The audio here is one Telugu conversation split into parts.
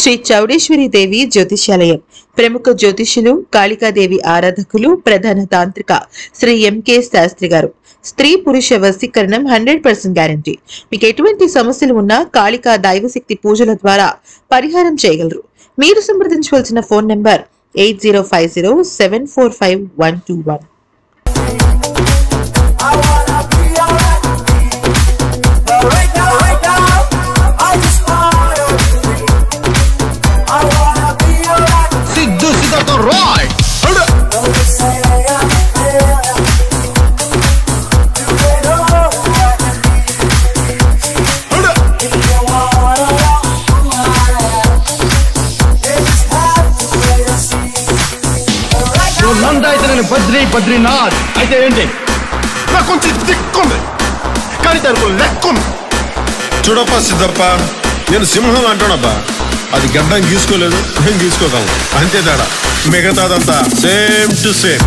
శ్రీ చౌడేశ్వరి దేవి జ్యోతిష్యాలయం. ప్రముఖ జ్యోతిష్యులు కాళికాదేవి ఆరాధకులు ప్రధాన తాంత్రిక శ్రీ ఎంకే శాస్త్రి గారు. స్త్రీ పురుష వశీకరణం హండ్రెడ్ పర్సెంట్ గ్యారంటీ. మీకు ఎటువంటి సమస్యలు ఉన్నా కాళికా దైవశక్తి పూజల ద్వారా పరిహారం చేయగలరు. మీరు సంప్రదించవలసిన phone number eight zero five zero seven four five one two one. Badri Badrinath అయితే ఏంటి నాకు కొంచెం దిక్కుంది కానీ దానికి లెక్కుంది చూడప్ప సిద్ధప్ప నేను సింహం అంటానబ్బా. అది గడ్డం గీసుకోలేదు మేము గీసుకోగలను అంతే తేడా. మిగతాదంతా సేమ్ టు సేమ్.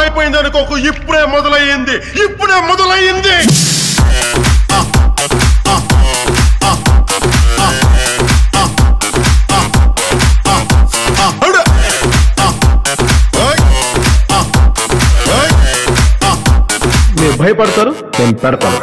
అయిపోయింది ఇప్పుడే మొదలయ్యింది. ఇప్పుడే మొదలయ్యింది. భయపడతారు నేను పెడతాను